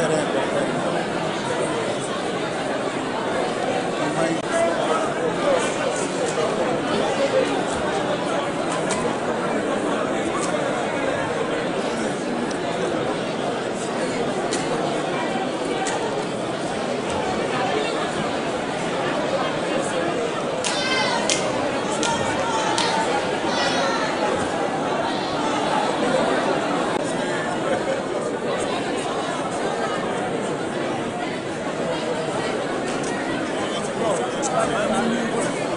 shut up, i'm in the